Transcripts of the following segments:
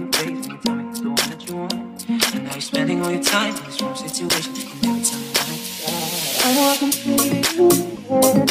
your face when you tell me the one that you want. And now you're spending all your time in this wrong situation. You never tell me. I know I can treat you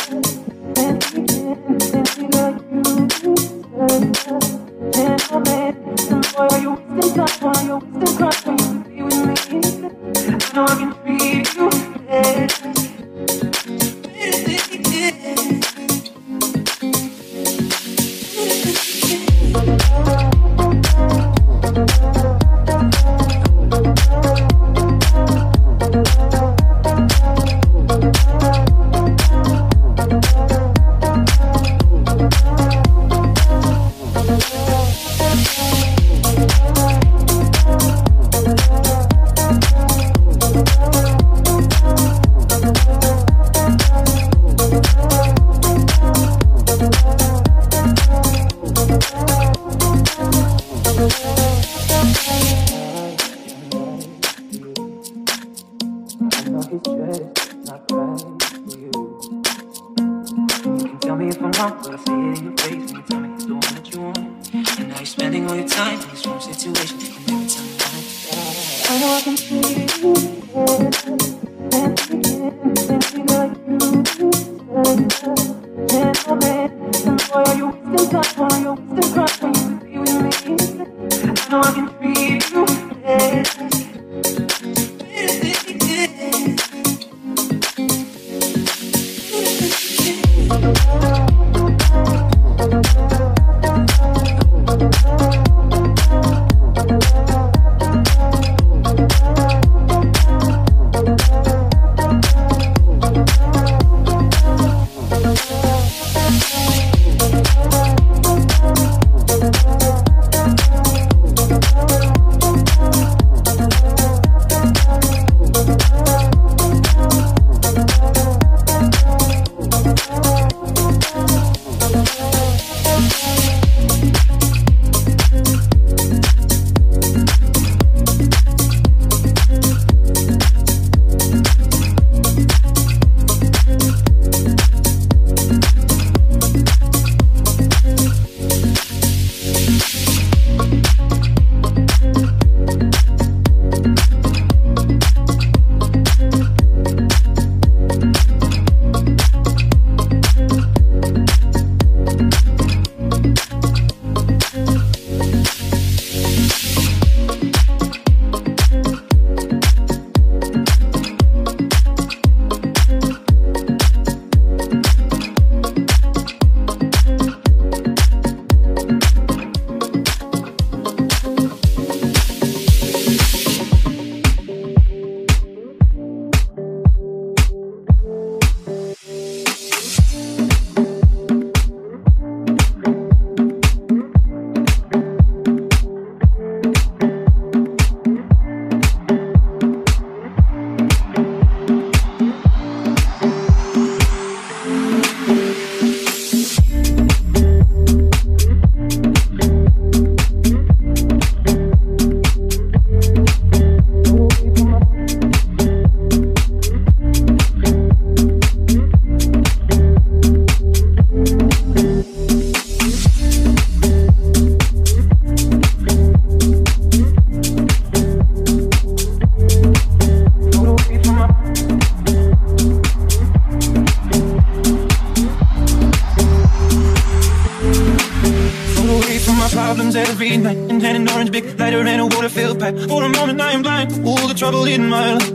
mirror and I water filled pipe. back For a moment I am blind all the trouble in my life.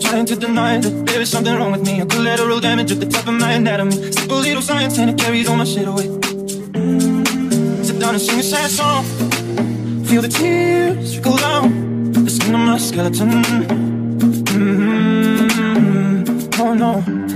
Trying to deny that there is something wrong with me A collateral damage at the top of my anatomy Simple little science and it carries all my shit away. Sit down and sing a sad song Feel the tears trickle down The skin of my skeleton mm -hmm. Oh no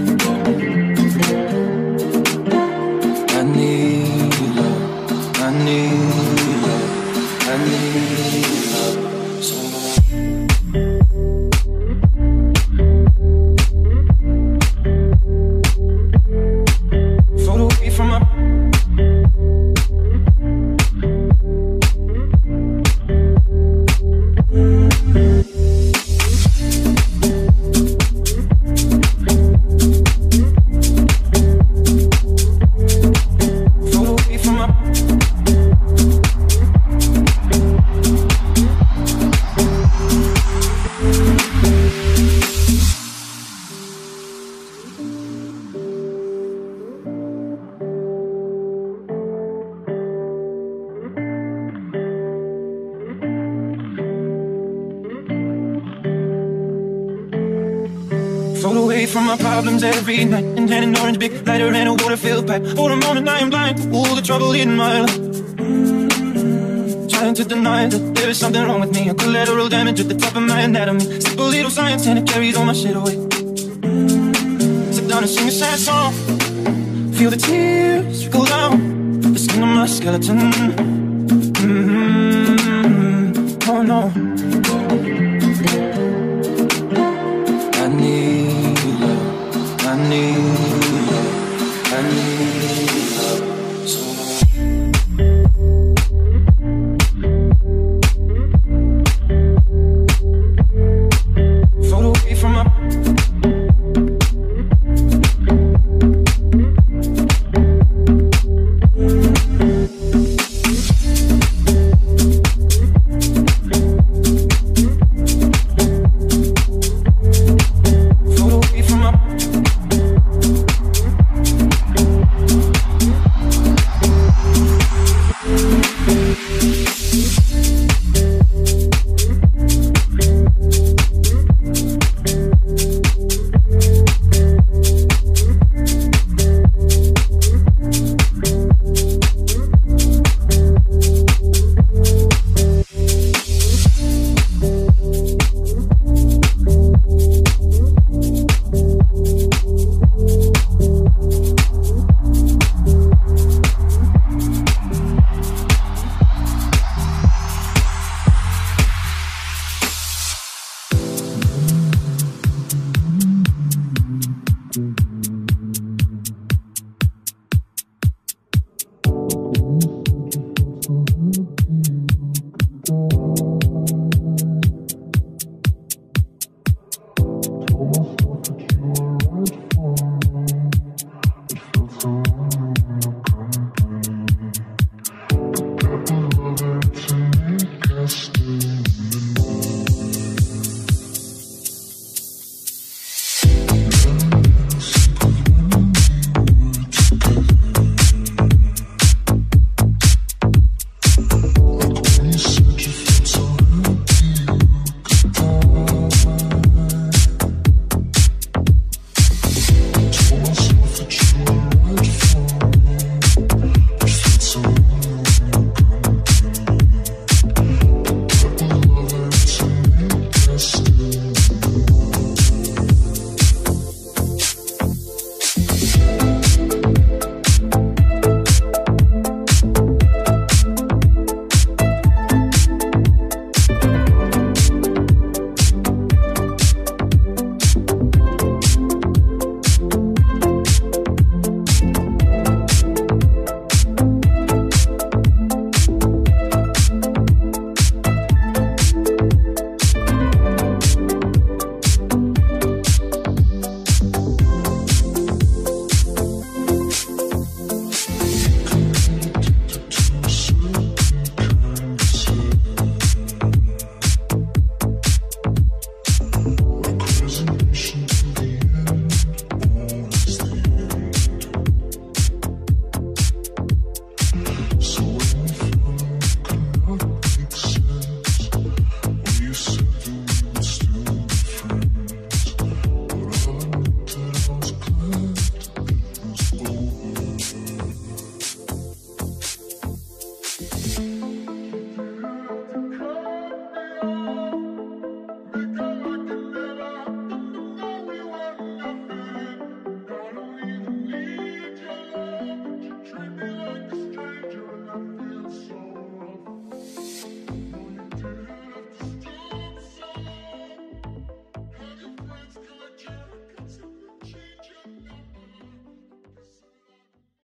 Float away from my problems every night. And hand an orange big lighter and a water filled pipe. For a moment I am blind to all the trouble in my life. Trying to deny that there is something wrong with me. A collateral damage at the top of my anatomy. Simple little science and it carries all my shit away. Sit down and sing a sad song. Feel the tears trickle down the skin of my skeleton. Mm-hmm. Oh no.